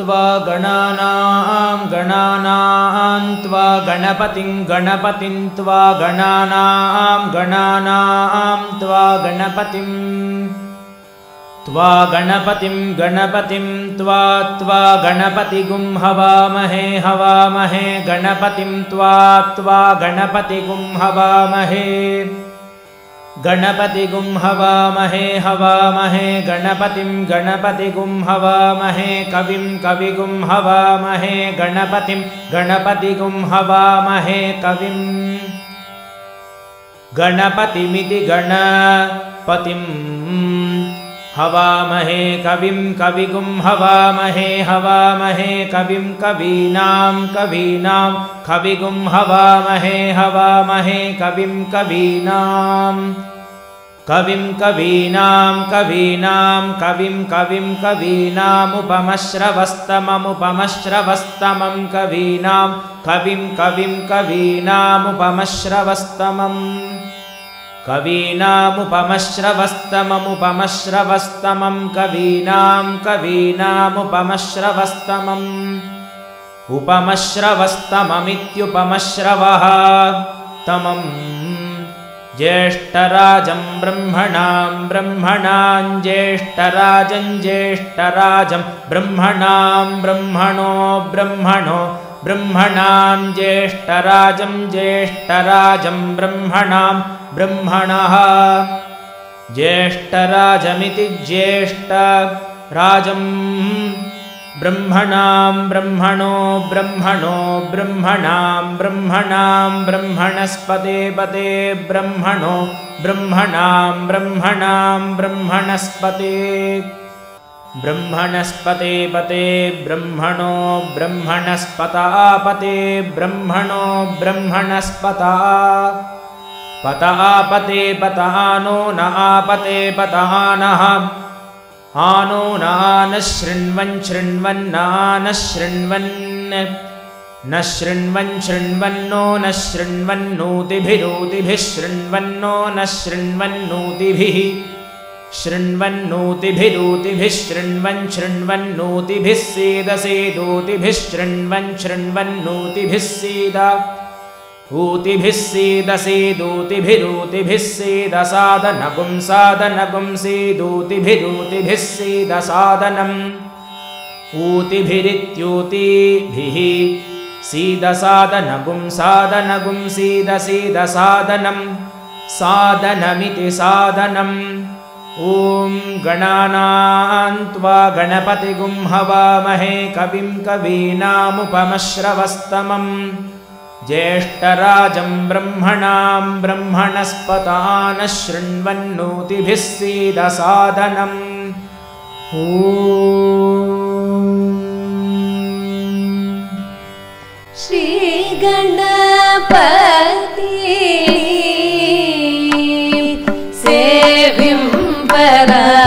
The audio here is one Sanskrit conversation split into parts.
त्वा गणानां गणानान्त्वा गणपतिं गणपतिं त्वा गणानां गणानां त्वा गणपतिम् त्वा गणपतिं गणपतिं त्वा त्वा गणपतिगुं हवामहे हवामहे गणपतिं त्वा त्वा गणपतिगुं हवामहे गणपतिगुं हवामहे हवामहे गणपतिं गणपतिगुं हवामहे कविं कविगुं हवामहे गणपतिं गणपतिगुं हवामहे कविम् गणपतिमिति गणपतिम् हवामहे कविं कविगुं हवामहे हवामहे कविं कवीनां कवीनां कविगुं हवामहे हवामहे कविं कवीनां। कविं कवीनां कवीनां कविं कविं कवीनामुपमश्रवस्तममुपमश्रवस्तमं कवीनां कविं कविं कवीनामुपमश्रवस्तमम् कवीनामुपमश्रवस्तममुपमश्रवस्तमं कवीनां कवीनामुपमश्रवस्तमम्। उपमश्रवस्तममित्युपमश्रवः। तमम्। ज्येष्ठराजं ब्रह्मणां ब्रह्मणां ज्येष्ठराजं ज्येष्ठराजं ब्रह्मणां ब्रह्मणो ब्रह्मणो ब्रह्मणां ज्येष्ठराजं ज्येष्ठराजं ब्रह्मणां ब्रह्मणः। ज्येष्ठराजमिति ज्येष्ठराजम् ब्रह्मणां ब्रह्मणो ब्रह्मणो ब्रह्मणां ब्रह्मणां ब्रह्मणस्पते पते ब्रह्मणो ब्रह्मणां ब्रह्मणां ब्रह्मणस्पते ब्रह्मणस्पते पते ब्रह्मणो ब्रह्मणस्पतापते ब्रह्मणो ब्रह्मणस्पता। पत आपते पतानो न आपते पतानः आनो नानः शृण्वन् शृण्वन्नानः शृण्वन्। न शृण्वन् शृण्वन्नो न शृण्वन्नोतिभिरोतिभिः शृण्वन्नो न शृण्वन्नोतिभिः शृण्वन् शृण्वन्नोतिभिः सीदसेदोतिभिः शृण्वन् शृण्वन्नोतिभिः सीद ऊतिभिः सीदसीदूतिभिरूतिभिः सीदसादनगुं सादनगुं सीदूतिभिरूतिभिः सीदसादनम् ऊतिभिरित्यूतिभिः सीदसादनगुं सादनगुं सीदसीदसादनं सादनमिति सादनम् ॐ गणानान्त्वा गणपतिगुं हवामहे कविं कवीनामुपमश्रवस्तमम्। ज्येष्ठराजं ब्रह्मणां ब्रह्मणस्पतानः शृण्वन्नोतिभिः सीदसादनम् श्रीगणपति Sarah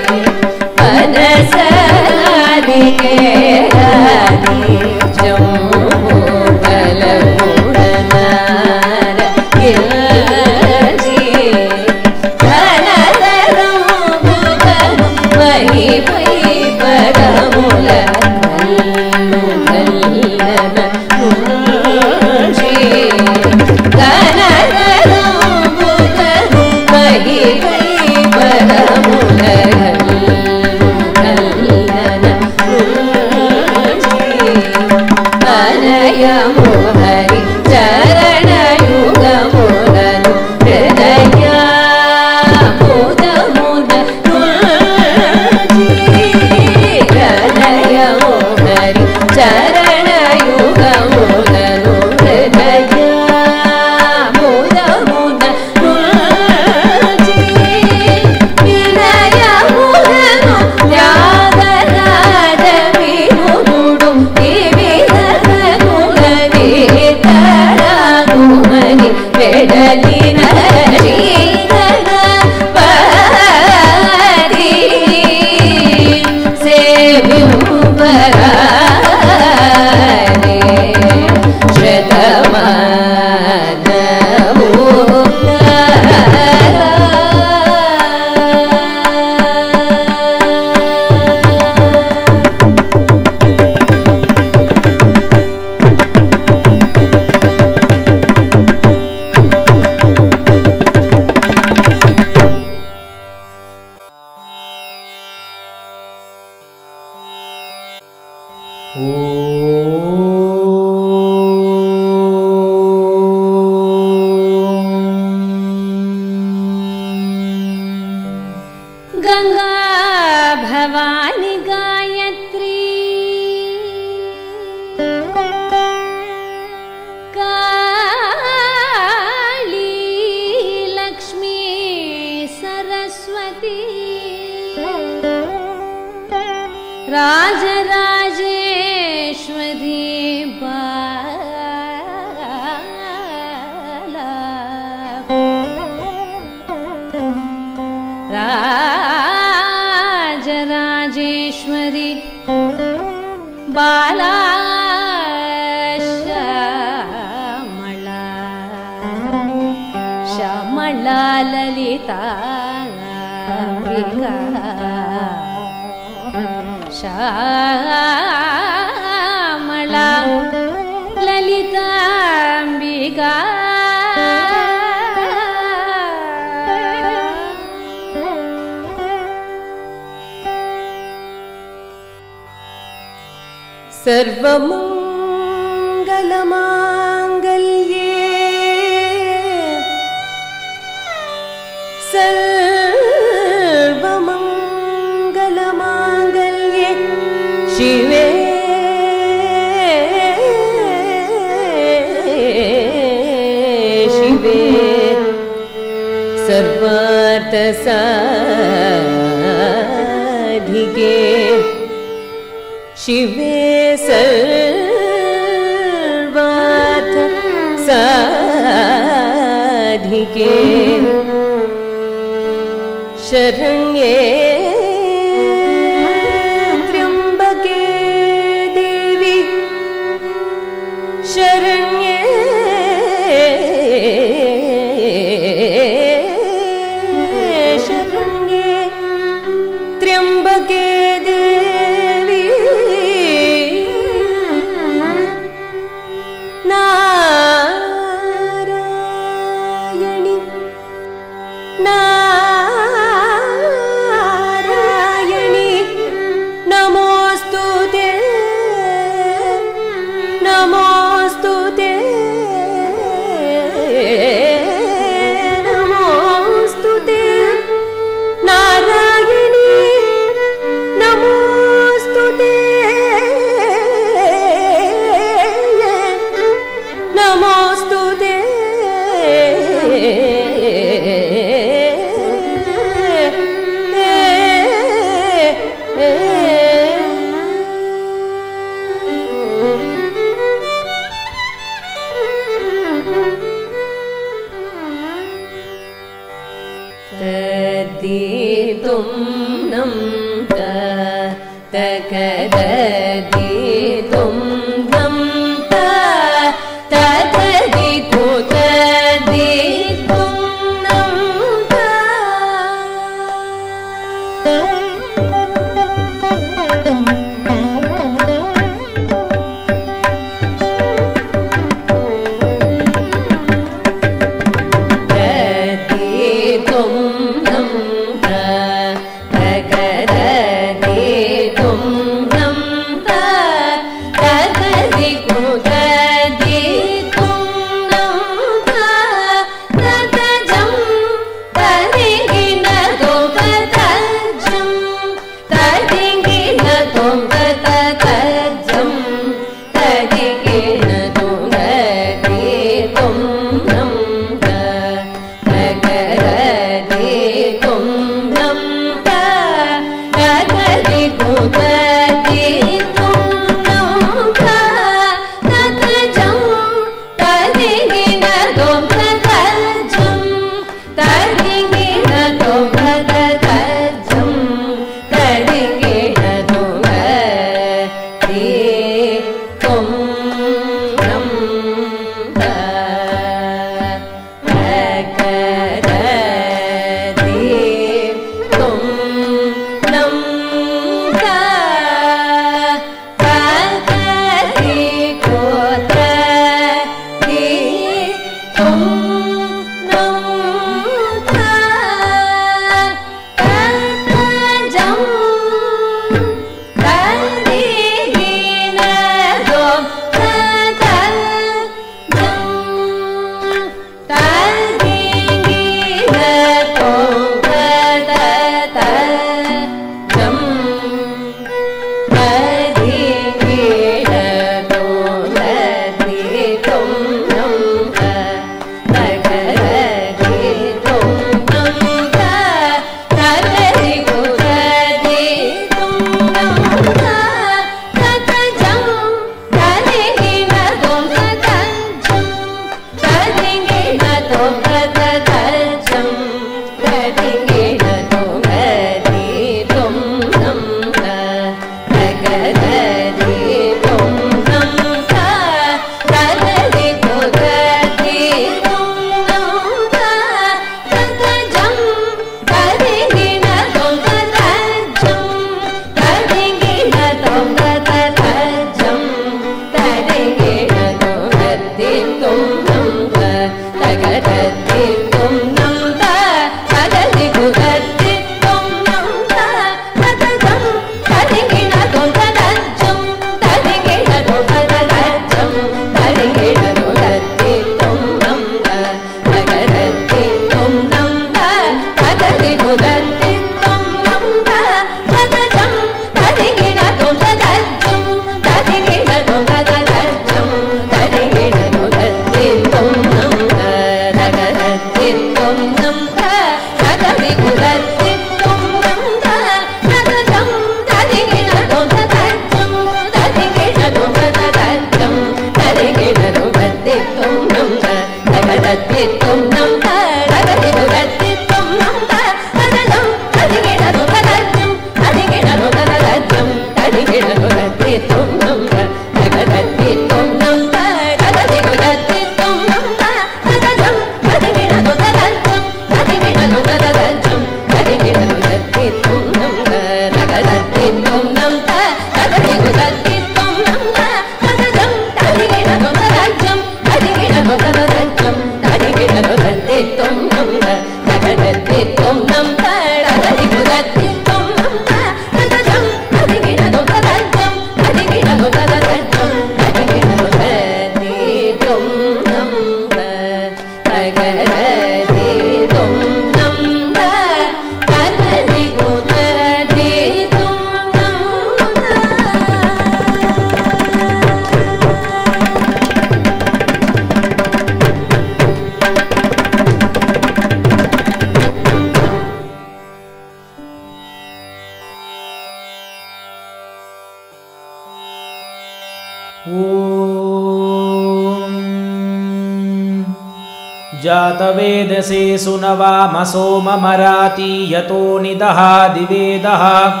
सुनवामसोममराति यतो निदः दिवेदः।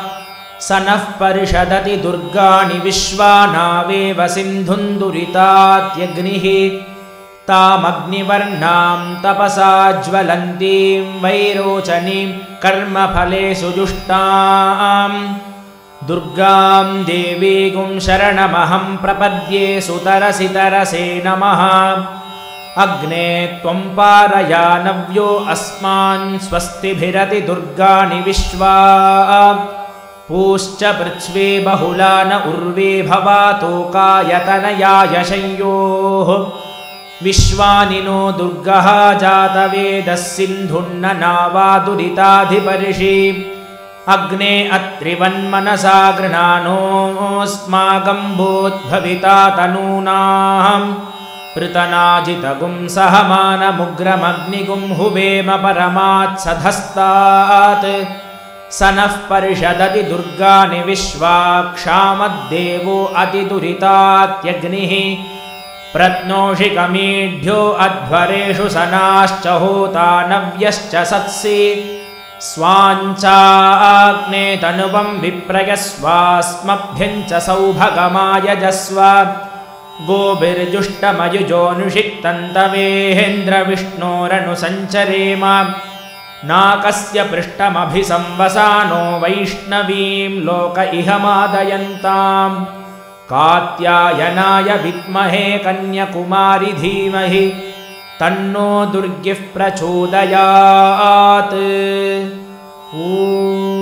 स नः परिषदति दुर्गाणि विश्वानावेव सिन्धुन्दुरितात्यग्निः। तामग्निवर्णां तपसा ज्वलन्तीं वैरोचनीं कर्मफलेषु जुष्टाम्। दुर्गां देवीगुं शरणमहं प्रपद्ये सुतरसि तरसे नमः अग्ने त्वं पारयानव्यो अस्मान् स्वस्तिभिरति दुर्गाणि विश्वा। पूश्च पृथ्वी बहुला न उर्वे भवातोकायतनयाय शंयोः विश्वानि नो दुर्गः जातवेदः सिन्धुन्न नावादुरिताधिपर्षि अग्ने अत्रिवन्मनसा गृणानोऽस्माकम्बोद्भविता तनूनाम् पृतनाजितगुं सहमानमुग्रमग्निगुं हुवेम परमात्सधस्तात् स नः परिषदति दुर्गाणि विश्वा क्षामद्देवो अतिदुरितात्यग्निः। प्रत्नोषिकमीढ्यो अध्वरेषु सनाश्च होता नव्यश्च सत्सि। स्वाञ्चाग्ने तनुवं विप्रयस्वास्मभ्यं च सौभगमायजस्व गोभिर्जुष्टमयुजोनुषिक्तन्तवेहेन्द्रविष्णोरनुसञ्चरेम नाकस्य पृष्ठमभिसंवसानो वैष्णवीं लोक इह मादयन्ताम् कात्यायनाय विद्महे कन्यकुमारि धीमहि तन्नो दुर्गिः प्रचोदयात्। ॐ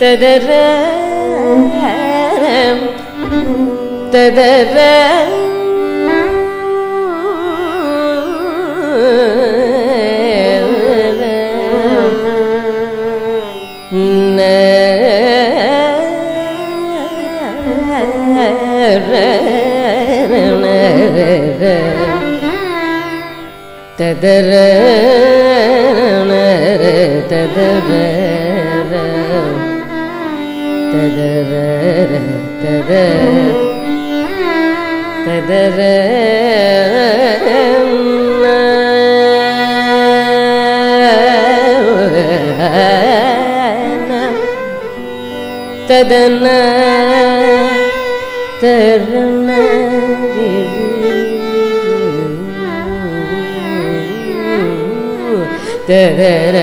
തദര തദര തദര ತದನ ತರಣ ತದರ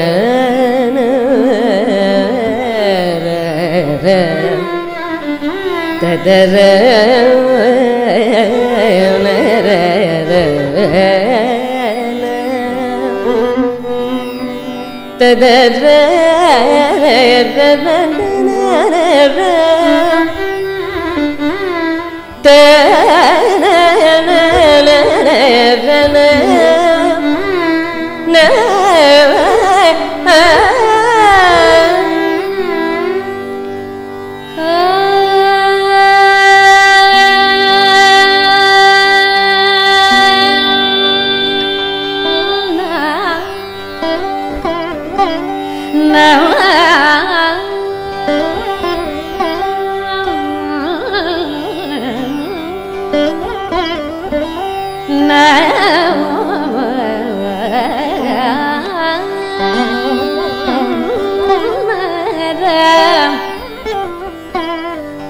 na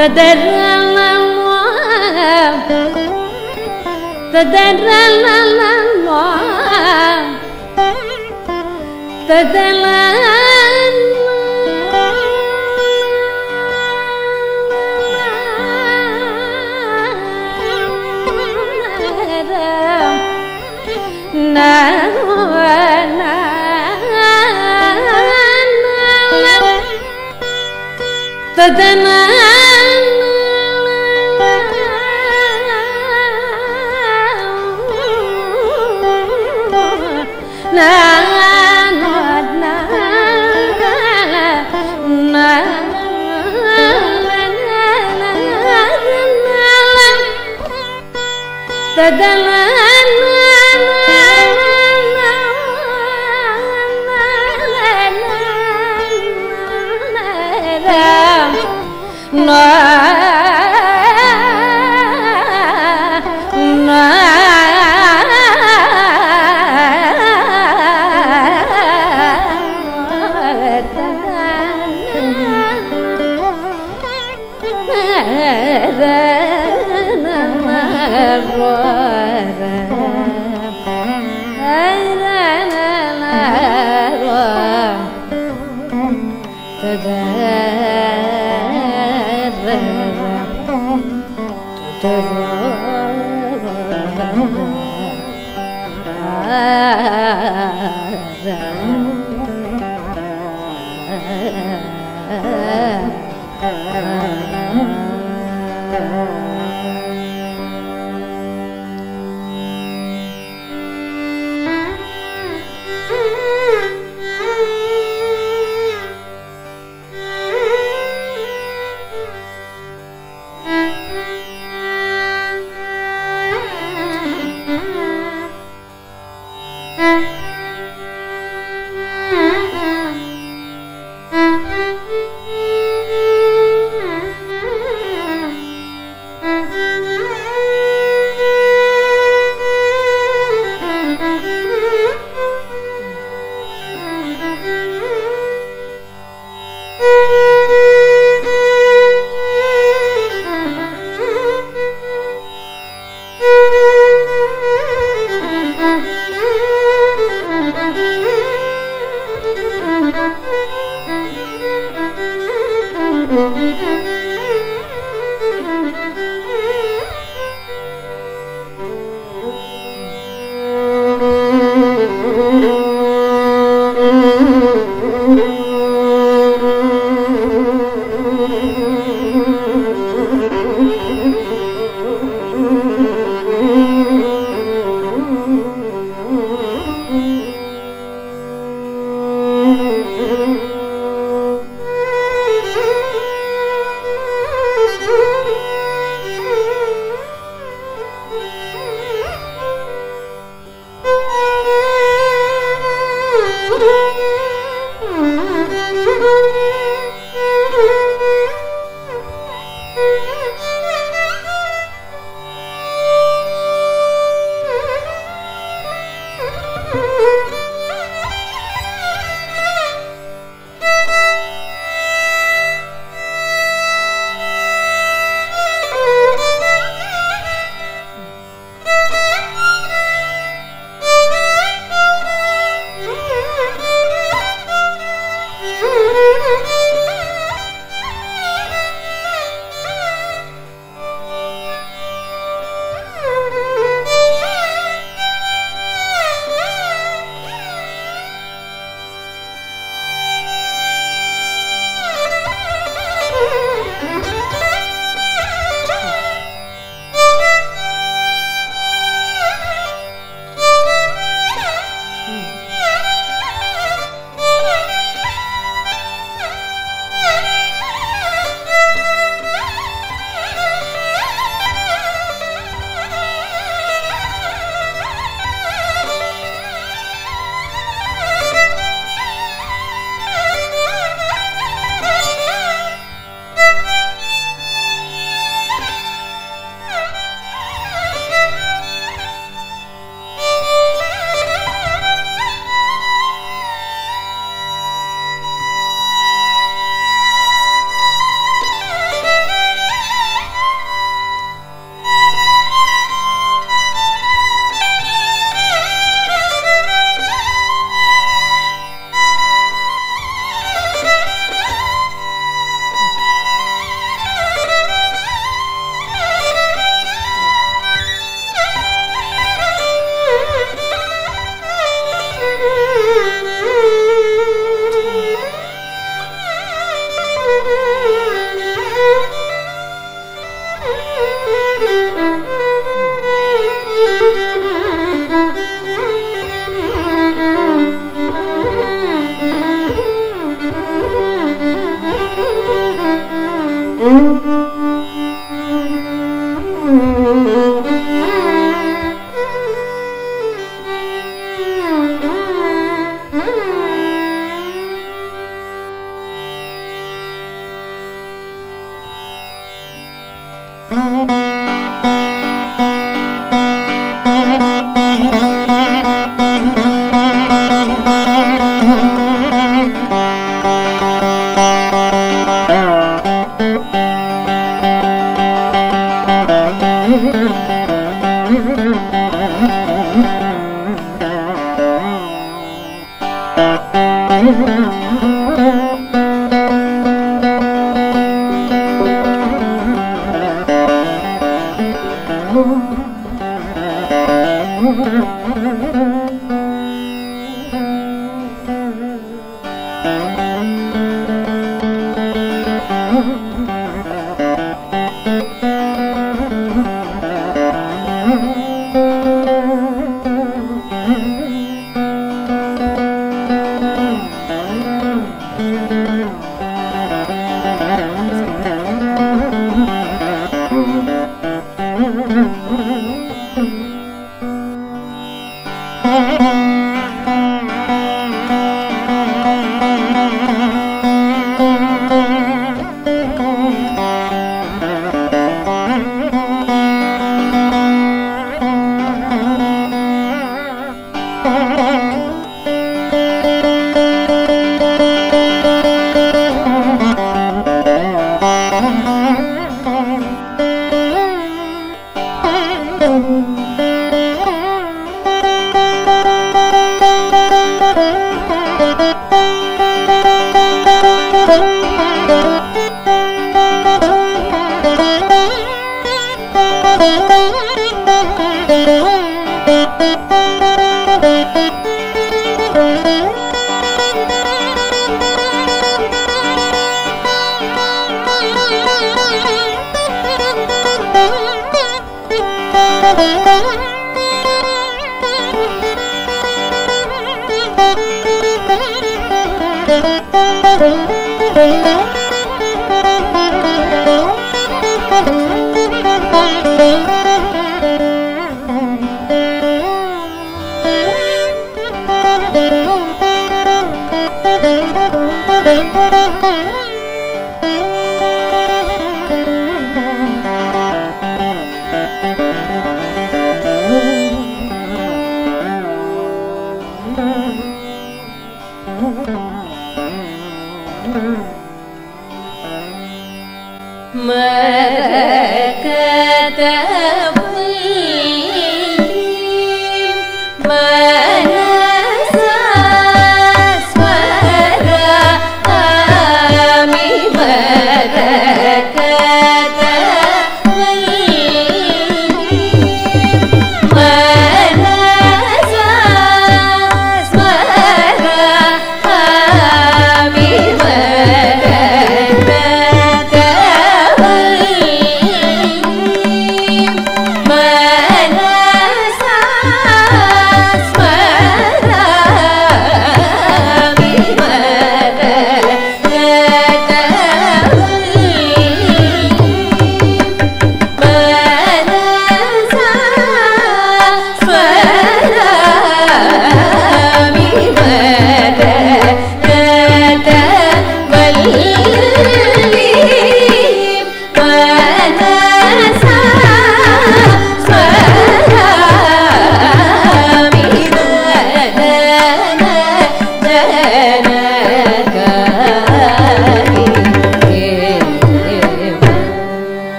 ta da ra la lo ta da ra la la lo ta da la na na na da na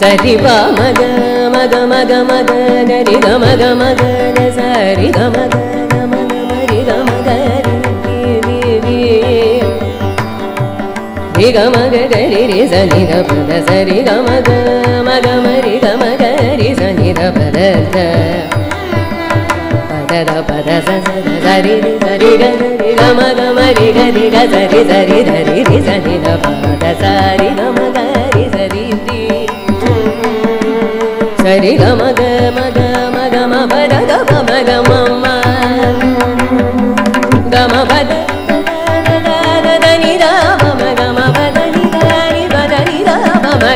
సరి గ మగ మగ మగ గరి గ మగ మగ సరి గ మ రి గ మ గ రి రి స ని ద ప ద స రి గ మ గ మ గ మ రి గ మ గ రి స ని ద ప ద ద ప ద ద ప ద స స ద స రి రి స రి గ రి గ మ గ మ రి గ రి గ స రి స రి ధ రి రి స ని ద ప ద స రి గ మ గ రి స రి రి స రి గ మ గ మ గ మ గ మ ప ద గ మ గ మ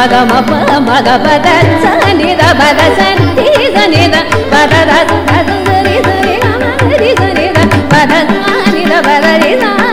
మగమ మగ పద సనిద పద సంతి సనిద పద పద పద పద పద పద పద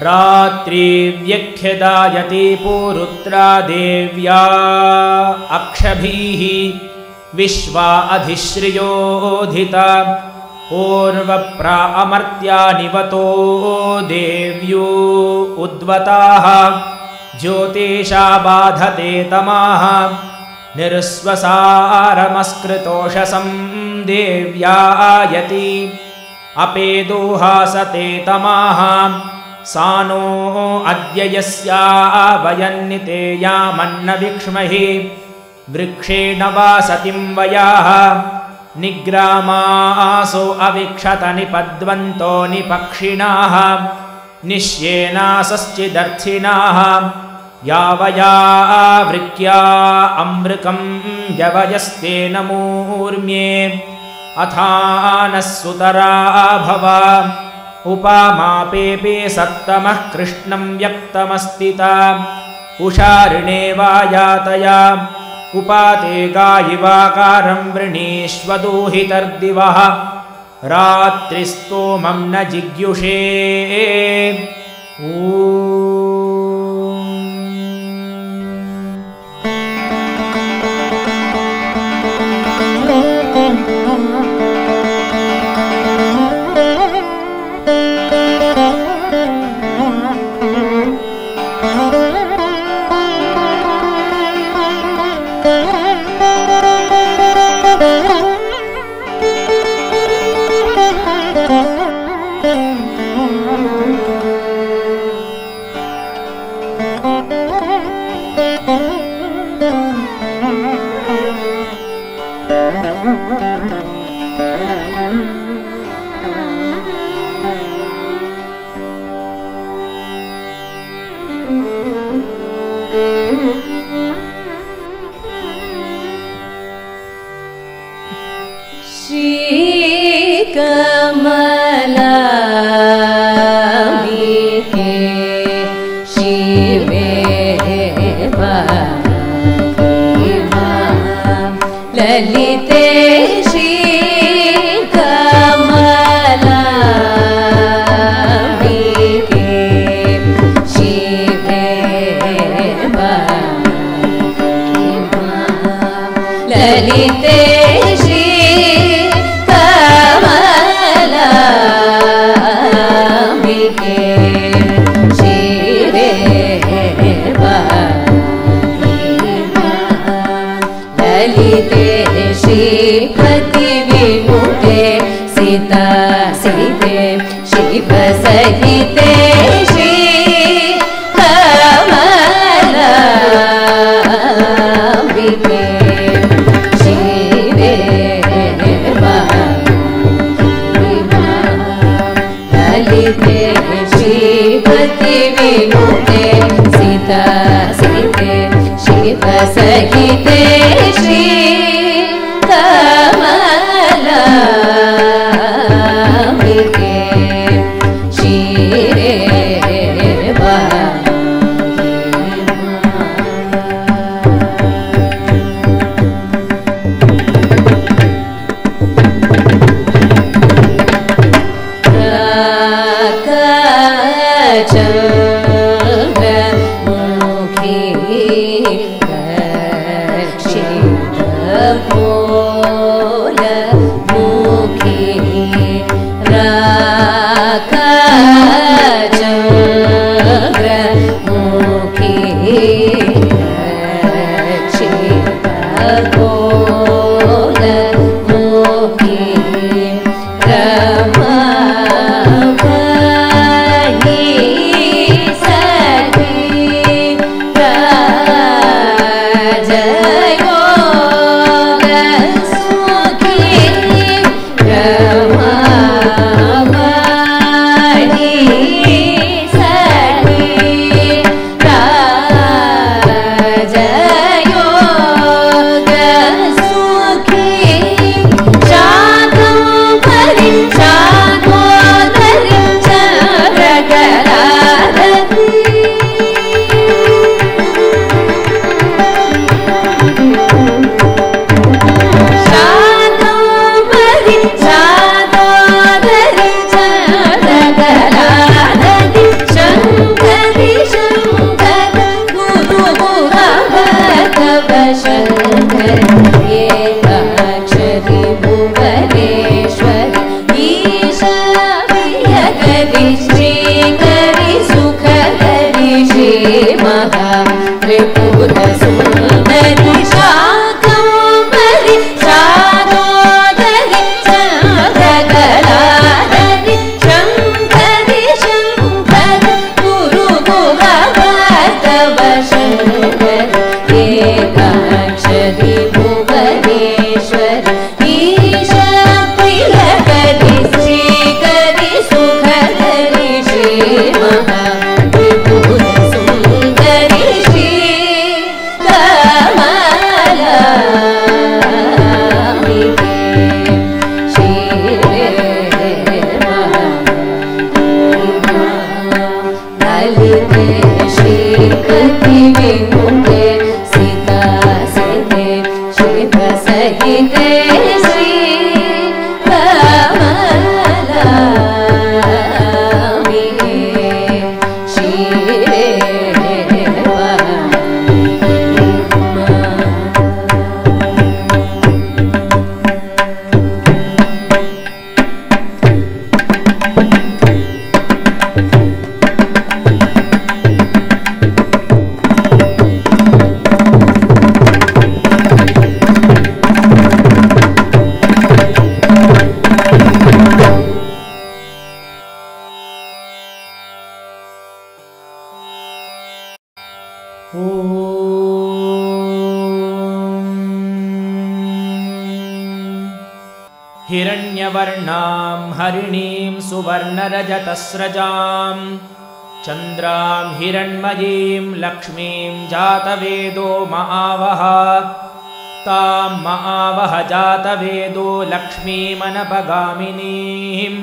रात्रिव्यख्यदायति पुरुत्रा देव्या। अक्षभिः विश्वा अधिश्रियोधिता पूर्वप्रा अमर्त्या निवतो देव्यो। उद्वताः ज्योतिषा बाधते तमाः। निर्स्वसारमस्कृतोषसं देव्यायति। अपेदोहासते तमाः सा नो अद्य यस्या वयन्नितेयामन्न विक्ष्महि वृक्षेण वा सतिं वयाः निग्रामासो अविक्षत निपद्वन्तो निपक्षिणाः निश्येनासश्चिदर्थिनाः यावया वृक्या अमृकं यवयस्तेन मूर्म्ये अथानः सुतरा भव उपामापेपे सत्तमः कृष्णं व्यक्तमस्तिता उषारिणे वा यातया उपाते गायिवाकारं वृणीष्वदूहितर्दिवः। रात्रिस्तोमं न ॐ सहिते श्री Amen. हिरण्यवर्णां हरिणीं सुवर्णरजतस्रजां चन्द्रां हिरण्मयीं लक्ष्मीं जातवेदो महावह तां महावह जातवेदो लक्ष्मीमनपगामिनीं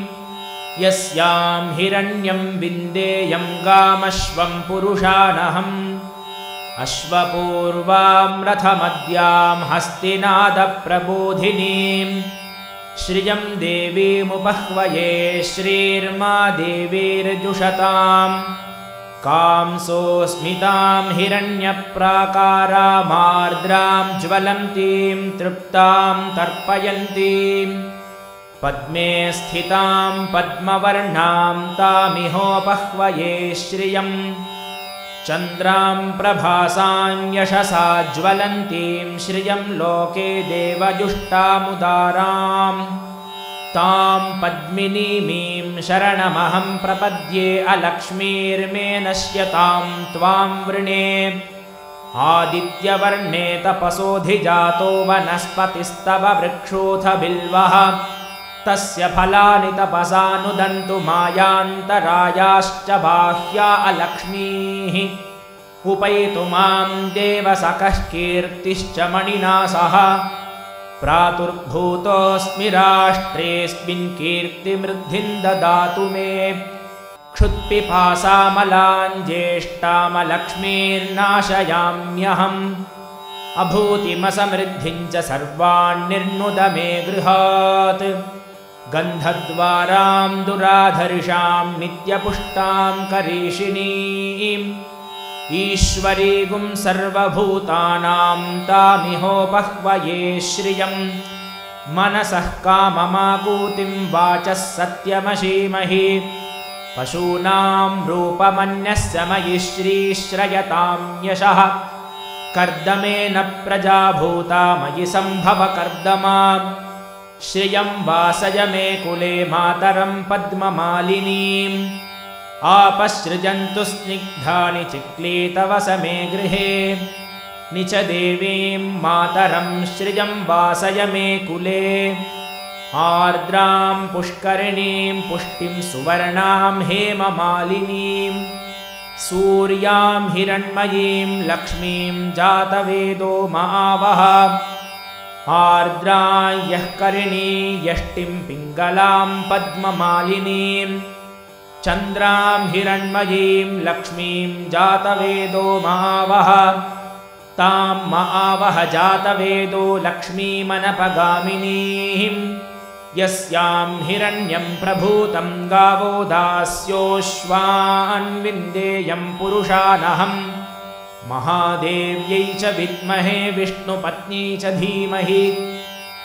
यस्यां हिरण्यं विन्देयं गामश्वं पुरुषानहम्। अश्वपूर्वां रथमद्यां हस्तिनादप्रबोधिनीं श्रियं देवीमुपह्वये श्रीर्मा देवीर्जुषतां कांसोऽस्मितां हिरण्यप्राकारामार्द्रां ज्वलन्तीं तृप्तां तर्पयन्तीं। पद्मे स्थितां पद्मवर्णां तामिहोपह्वये श्रियम् चन्द्रां प्रभासां यशसा ज्वलन्तीं श्रियं लोके देवजुष्टामुदारां तां पद्मिनीमीं शरणमहं प्रपद्ये अलक्ष्मीर्मे नश्यतां त्वां वृणे। आदित्यवर्णे तपसोऽधिजातो वनस्पतिस्तव वृक्षोऽथ बिल्वः तस्य फलानि तपसानुदन्तु मायान्तरायाश्च बाह्या अलक्ष्मीः। उपैतु मां देवसखः कीर्तिश्च मणिना सह। प्रादुर्भूतोऽस्मि राष्ट्रेऽस्मिन् कीर्तिमृद्धिं ददातु मे। क्षुत्पिपासामलाञ्ज्येष्ठामलक्ष्मीर्नाशयाम्यहम् अभूतिमसमृद्धिं च सर्वाण्निर्नुद मे गृहात् गन्धद्वारां दुराधर्षां नित्यपुष्टां करीषिणीम् ईश्वरीगुं सर्वभूतानां तामिहोपह्वये श्रियम् मनसः काममाकूतिं वाचः सत्यमशीमहि पशूनां रूपमन्यस्य मयि श्रीश्रयतां यशः कर्दमेन प्रजाभूता मयि सम्भव कर्दमा श्रियं वासय मे कुले मातरं पद्ममालिनीम् आपसृजन्तु स्निग्धानि चिक्लीतवस मे गृहे। निच देवीं मातरं श्रियं वासय मे कुले। आर्द्रां पुष्करिणीं पुष्टिं सुवर्णां हेममालिनीं। सूर्यां हिरण्मयीं लक्ष्मीं जातवेदो महावः आर्द्रा यः करिणी यष्टिं पिङ्गलां पद्ममालिनीं चन्द्रां हिरण्मयीं लक्ष्मीं जातवेदो महावः तां महावह जातवेदो लक्ष्मीमनपगामिनीं यस्यां हिरण्यं प्रभूतं गावो दास्योश्वान्विन्देयं पुरुषानहम् महादेव्यै च विद्महे विष्णुपत्नी च धीमहि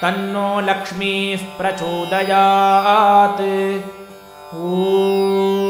तन्नो लक्ष्मीः प्रचोदयात्। ॐ